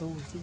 Thu chứ.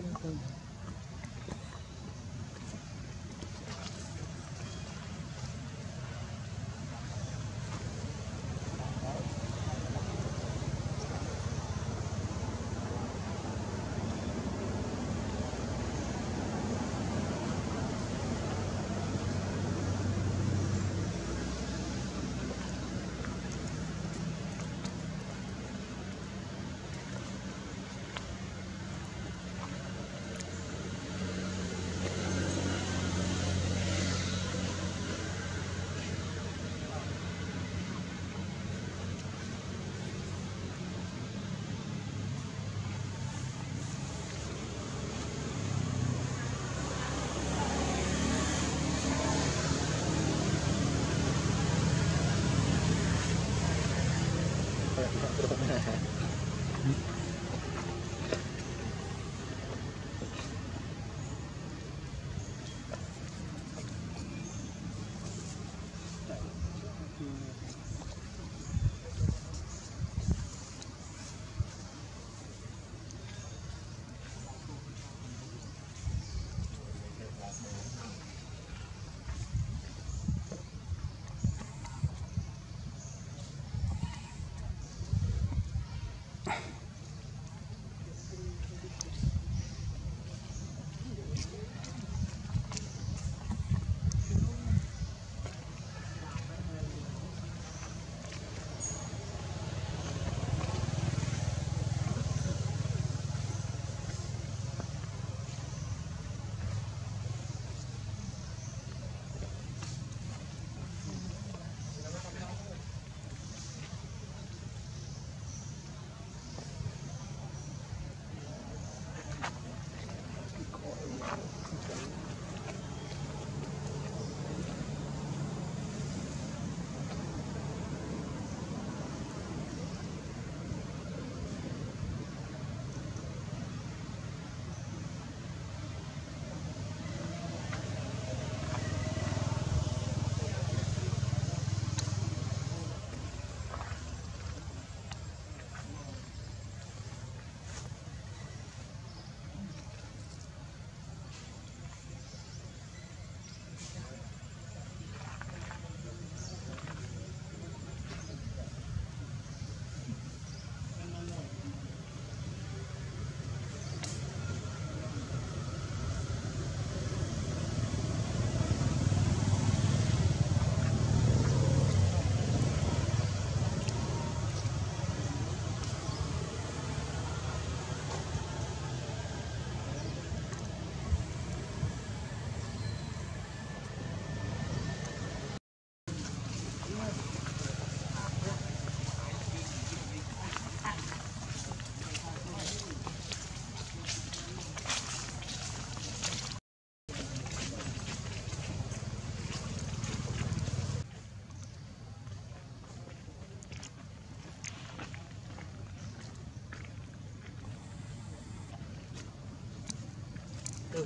Được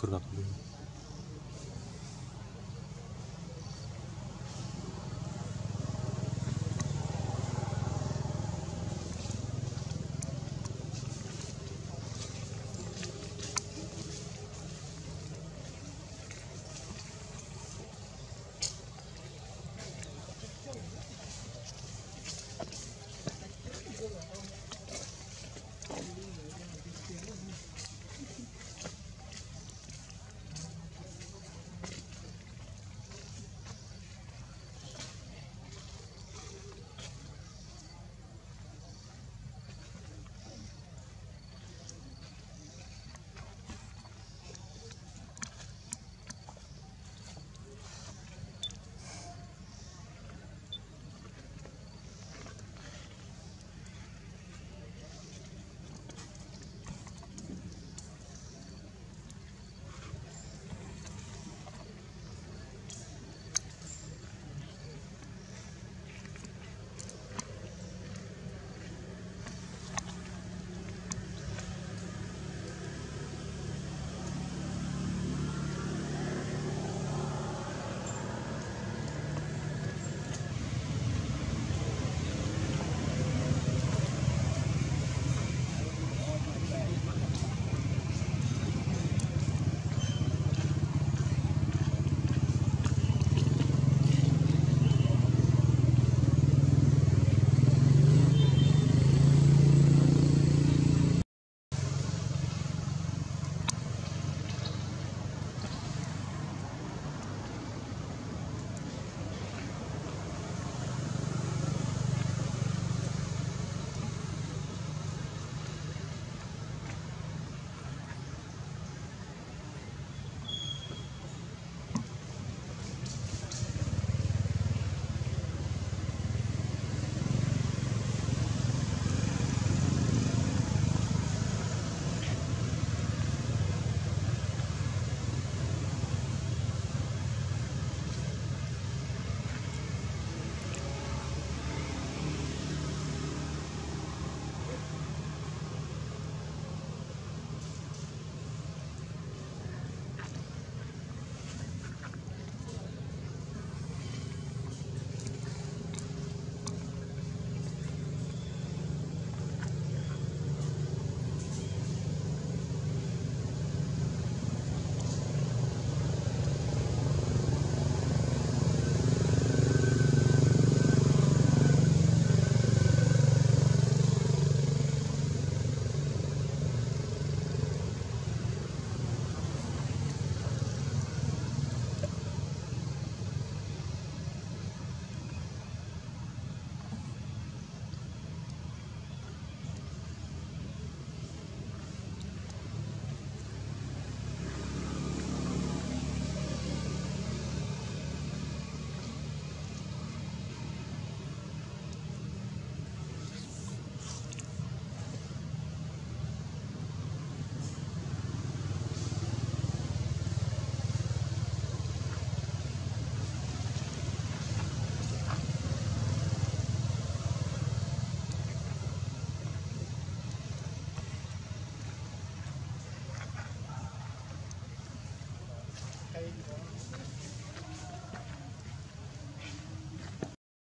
그러다 보면